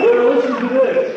What else is this?